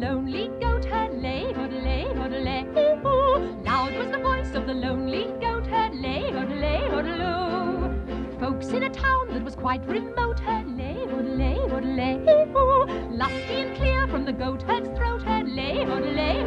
Lonely goat herd, lay, hoodlay, hoodlay, ooh. Loud was the voice of the lonely goat lay, hoodlay, hoodloo. Folks in a town that was quite remote heard, lay, hoodlay, hoodlay, ooh. Lusty and clear from the goat herd's throat heard, lay, hoodlay,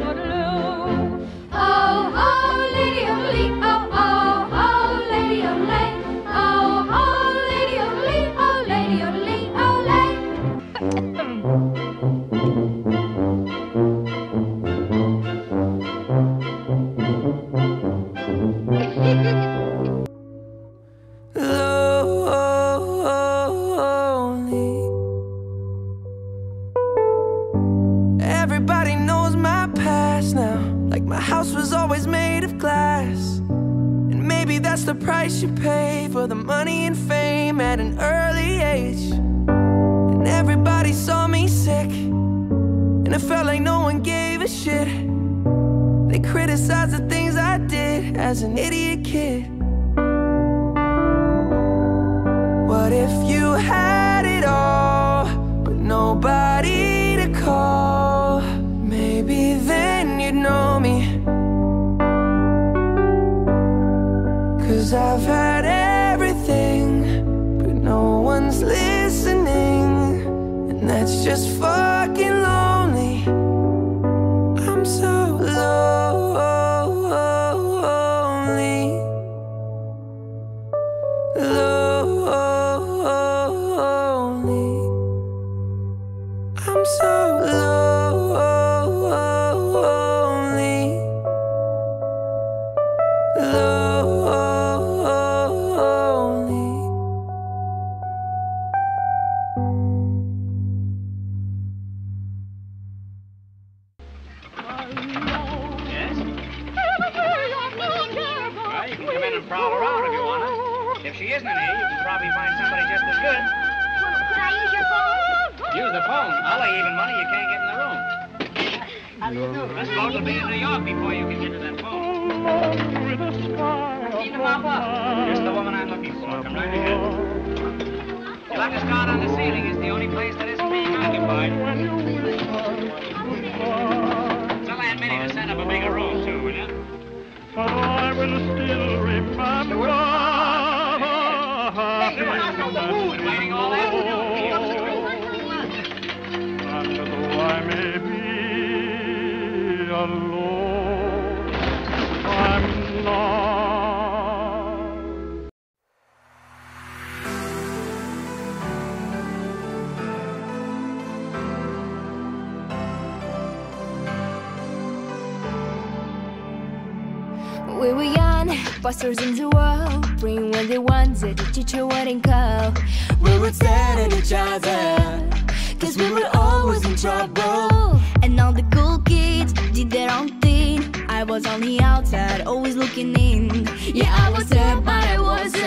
They criticized the things I did as an idiot kid. What if you had it all, but nobody to call? Maybe then you'd know me. Cause I've had everything, but no one's listening. And that's just you can probably find somebody just as good. Could I use your phone? Use the phone. I'll lay even money you can't get in the room. This boat will be in New York before you can get to that phone. Seen the mop up. Just the woman I'm looking for. Come right ahead. You'll have to start on the ceiling. It's the only place that isn't being occupied. Tell Aunt Minnie to set up a bigger room, too, will you? But I will still remember after busters in the world, bring what they wanted, the teacher wouldn't call. We would stand at each other, cause we were always in trouble. And all the cool kids did their own thing. I was on the outside, always looking in. Yeah, I was there, but I wasn't.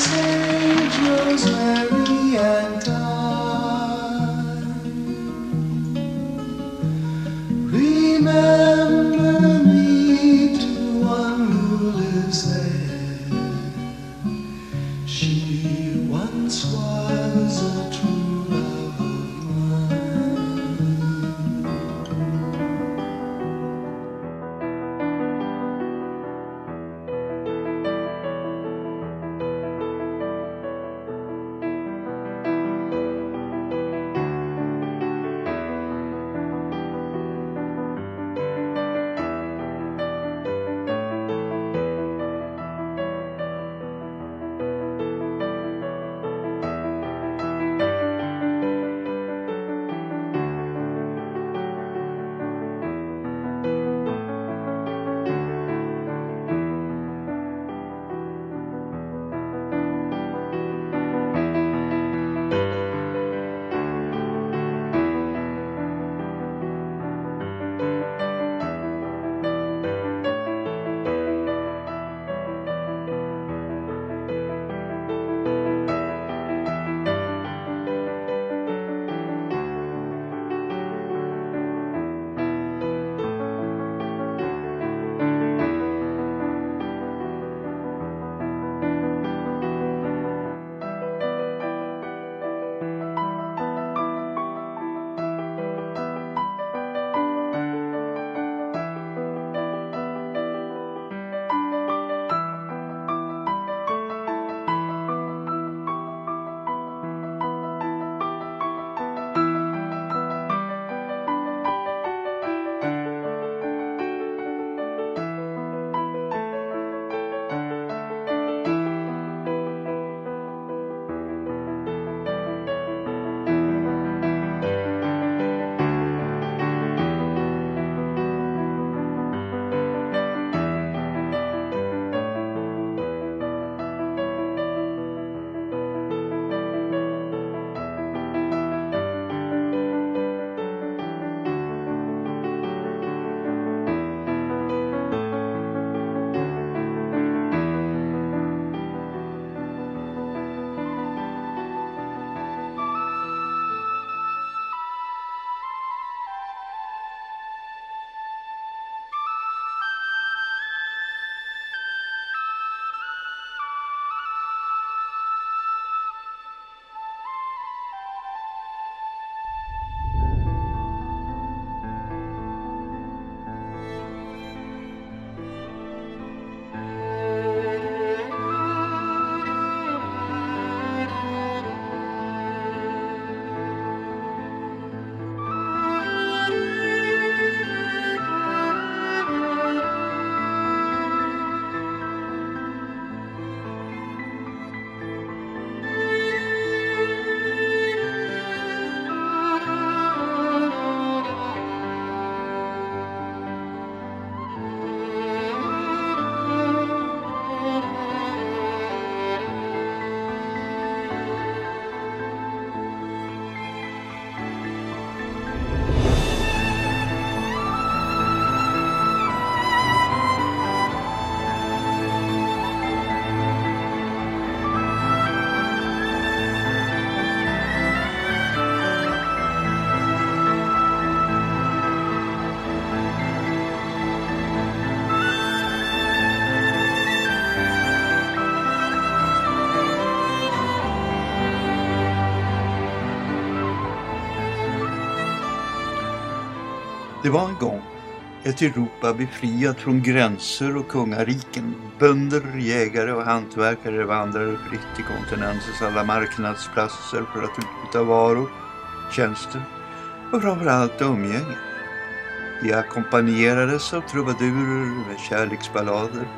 Saint Rosemary and Det var en gång ett Europa befriat från gränser och kungariken. Bönder, jägare och hantverkare vandrade fritt till kontinentens alla marknadsplatser för att utbyta varor, tjänster och framförallt umgänge. De ackompanjerades av trubadurer med kärleksballader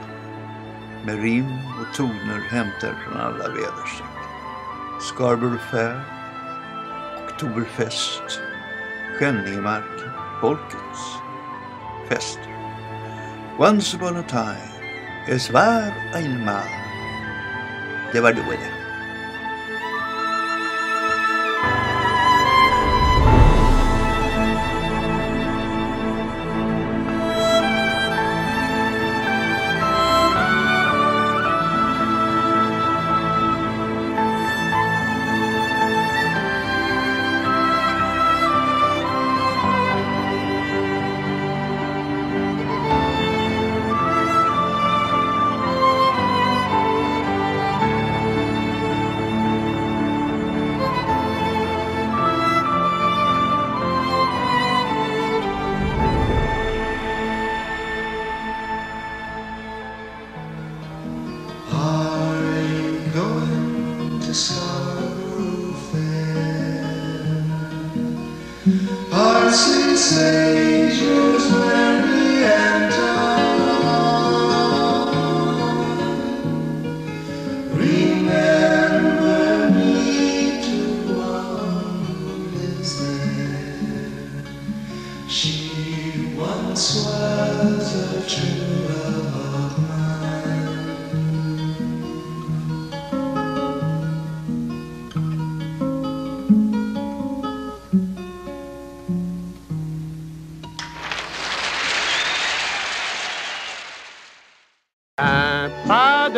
med rim och toner hämtade från alla väderstreck. Scarborough Fair, Oktoberfest, Skänningemarken, folkets fester. Once upon a time, es war einmal. Det var då det.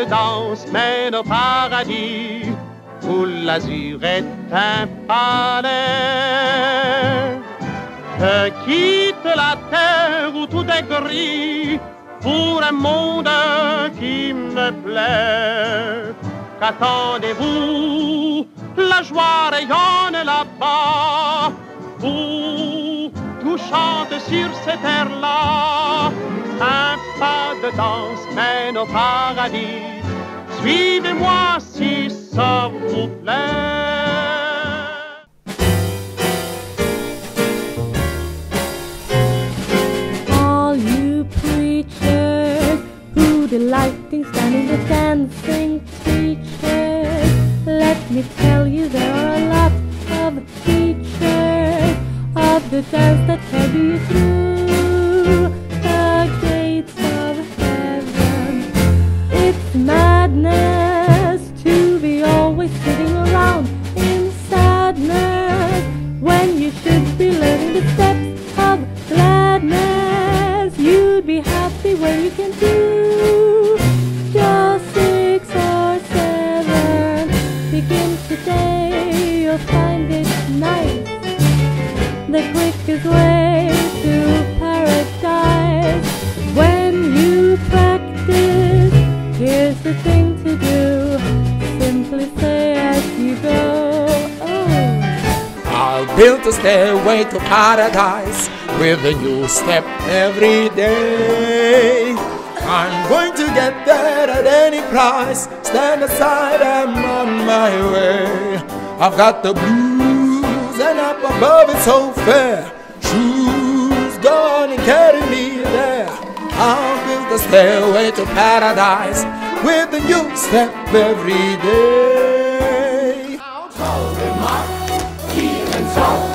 Danse mène au paradis où l'azur est un palais. Je quitte la terre où tout est gris pour un monde qui me plaît. Qu'attendez-vous? La joie rayonne là-bas. Où tout chante sur cette terre-là. Un pas de danse mène au paradis. Suivez-moi si ça vous plaît. all you preachers who delight in standing the dancing teachers. Let me tell you, there are a lot of teachers of the dance that carry you through I'll build a stairway to paradise with a new step every day. I'm going to get there at any price. Stand aside, I'm on my way. I've got the blues, and up above it's so fair. Shoes, go on and carry me there. I'll build a stairway to paradise with a new step every day. Hier en zo.